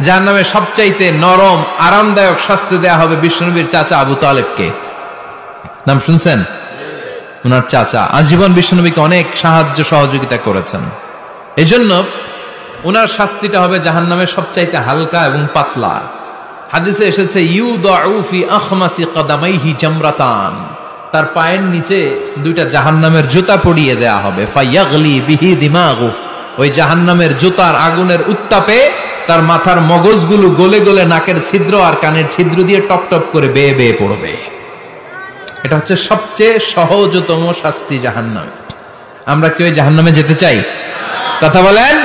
যার নামে সবচাইতে নরম, আরামদায়ক শাস্তি দেয়া হবে বিষ্ণুনবীর চাচা আবু তালেবকে। নাম শুনছেন? ওনার চাচা। আজীবন বিষ্ণুনবীকে অনেক সাহায্য সহযোগিতা করেছেন। এই জন্য ওনার শাস্তিটা হবে জাহান নামের সবচাইতে হালকা এবং পাতলা। হাদিসে এসেছে ইউ দাউফি আখমাসি কাদামাইহি জামরাতান। তার পায়ের নিচে দুইটা জাহান্নামের জুতা পরিয়ে দেয়া হবে। ফাইয়াগলি বিহি দিমাগু। ওই জাহান্নামের জুতার আগুনের উত্তাপে তার মাথার মগজগুলো গলে গলে নাকের ছিদ্র আর কানের ছিদ্র দিয়ে টপ টপ করে বেয়ে বেয়ে পড়বে। এটা হচ্ছে সবচেয়ে সহজতম শাস্তি জাহান্নাম। আমরা কেউ জাহান্নামে যেতে চাই? কথা বলেন?